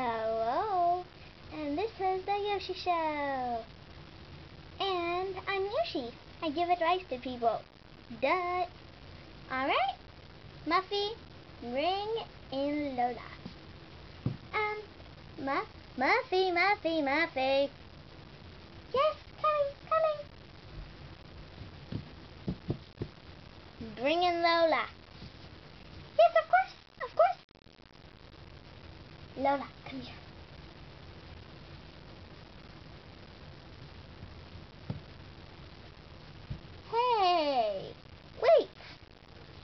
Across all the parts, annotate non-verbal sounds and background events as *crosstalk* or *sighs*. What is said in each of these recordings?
Hello, and this is the Yoshi Show. And I'm Yoshi. I give advice to people. Duh. Alright, Muffy, bring in Lola. Um, Muff, Muffy, Muffy, Muffy. Yes, coming, coming. Bring in Lola. Yes, of course, of course. Lola, come here. Hey, wait.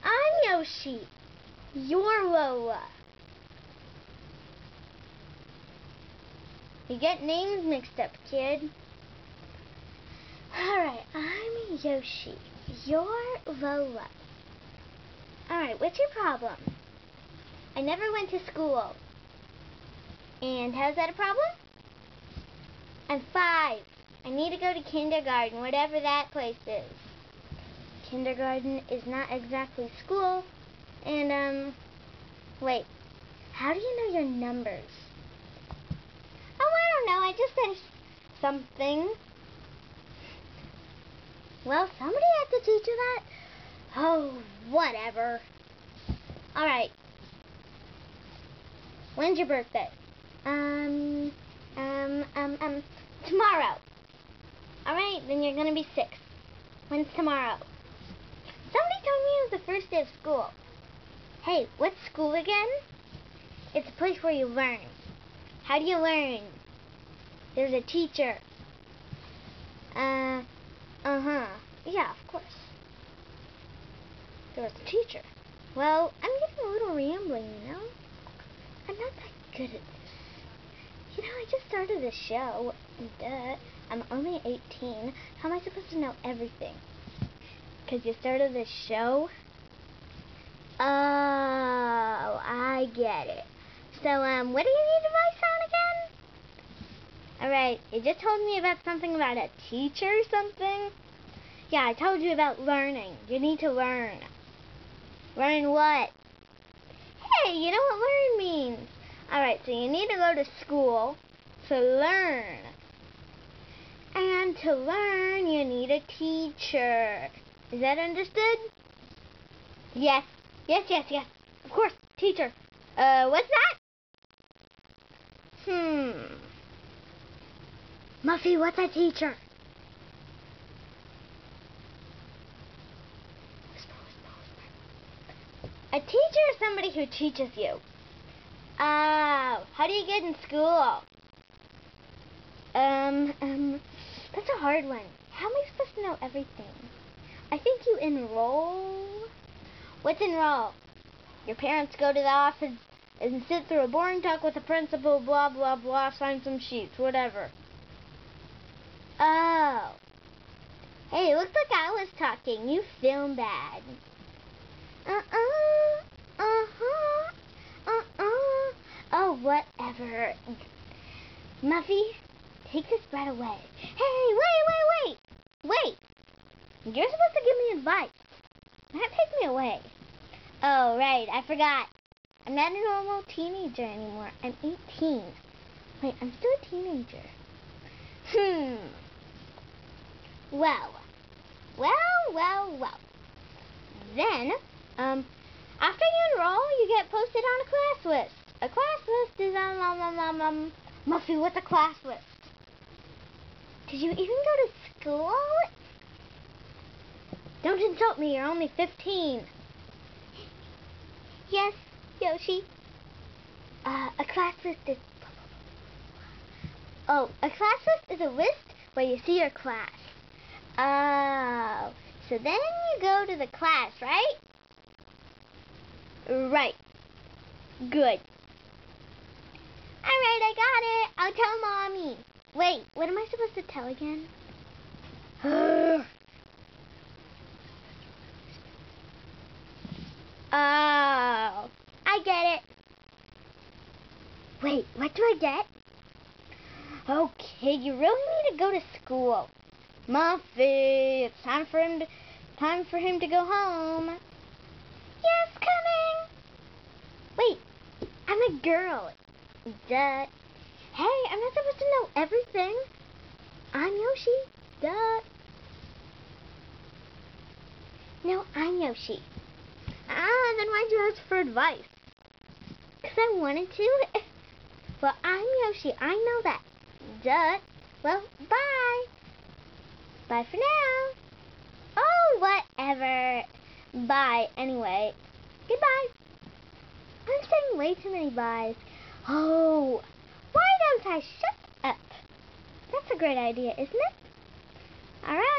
I'm Yoshi. You're Lola. You get names mixed up, kid. Alright, I'm Yoshi. You're Lola. Alright, what's your problem? I never went to school. And how's that a problem? I'm five. I need to go to kindergarten, whatever that place is. Kindergarten is not exactly school. And, um, wait. How do you know your numbers? Oh, I don't know. I just said something. Well, somebody had to teach you that. Oh, whatever. Alright. When's your birthday? Um, um, um, um, tomorrow. Alright, then you're gonna be six. When's tomorrow? Somebody told me it was the first day of school. Hey, what's school again? It's a place where you learn. How do you learn? There's a teacher. Uh, uh-huh. Yeah, of course. There's a teacher. Well, I'm getting a little rambling, you know? I'm not that good at this. You know, I just started a show. Duh. I'm only 18. How am I supposed to know everything? Because you started this show? Oh, I get it. So, um, what do you need advice on again? Alright, you just told me about something about a teacher or something? Yeah, I told you about learning. You need to learn. Learn what? Hey, you know what learn means. Alright, so you need to go to school to learn. And to learn, you need a teacher. Is that understood? Yes. Yes, yes, yes. Of course, teacher. Uh, what's that? Hmm. Muffy, what's a teacher? A teacher is somebody who teaches you. Oh, how do you get in school? Um, um, that's a hard one. How am I supposed to know everything? I think you enroll. What's enroll? Your parents go to the office and sit through a boring talk with the principal, blah, blah, blah, sign some sheets, whatever. Oh. Hey, it looks like I was talking. You film bad. Uh-uh. Uh-huh. Uh-uh. Oh, whatever. Muffy, take this bread away. Hey, wait, wait, wait. Wait. You're supposed to give me advice. Not take me away. Oh, right. I forgot. I'm not a normal teenager anymore. I'm 18. Wait, I'm still a teenager. Hmm. Well. Well, well, well. Then, um, after you enroll, you get posted on a class list. A class list is um, um, um, um, um Muffy, what's a class list? Did you even go to school? Don't insult me, you're only 15. Yes, Yoshi. Uh, a class list is... Oh, a class list is a list where you see your class. Oh, so then you go to the class, right? Right. Good. Alright, I got it. I'll tell Mommy. Wait, what am I supposed to tell again? *sighs* oh, I get it. Wait, what do I get? Okay, you really need to go to school. Muffy, it's time for him to time for him to go home. Yes, coming. Wait, I'm a girl. Duh. Hey, I'm not supposed to know everything. I'm Yoshi. Duh. No, I'm Yoshi. Ah, then why'd you ask for advice? Because I wanted to. *laughs* well, I'm Yoshi. I know that. Duh. Well, bye. Bye for now. Oh, whatever. Bye, anyway. Goodbye. I'm saying way too many byes. Oh, why shut up? That's a great idea, isn't it? All right.